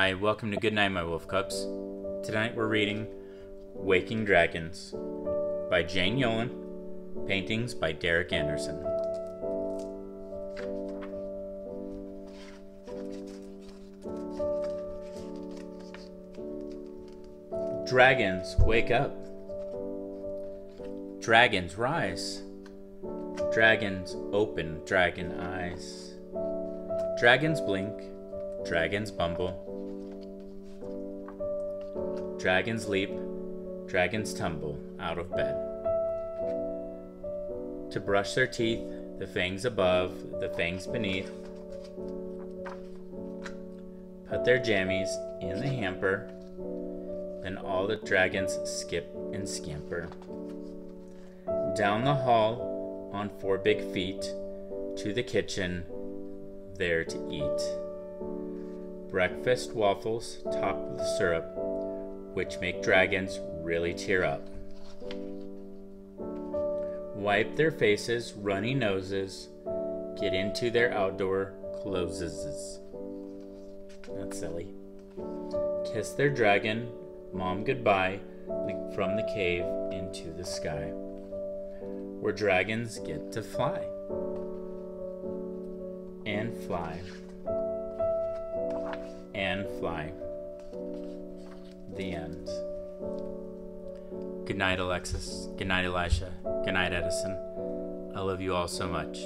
Hi, welcome to Good Night, my Wolf Cubs. Tonight we're reading Waking Dragons by Jane Yolen, paintings by Derek Anderson. Dragons, wake up. Dragons, rise. Dragons, open dragon eyes. Dragons blink, dragons bumble. Dragons leap, dragons tumble out of bed. To brush their teeth, the fangs above, the fangs beneath. Put their jammies in the hamper, then all the dragons skip and scamper. Down the hall on four big feet to the kitchen, there to eat. Breakfast waffles topped with syrup, which make dragons really tear up. Wipe their faces, runny noses, get into their outdoor clothes. That's silly. Kiss their dragon, mom goodbye, leap from the cave into the sky, where dragons get to fly and fly and fly. The end. Good night, Alexis. Good night, Elisha. Good night, Edison. I love you all so much.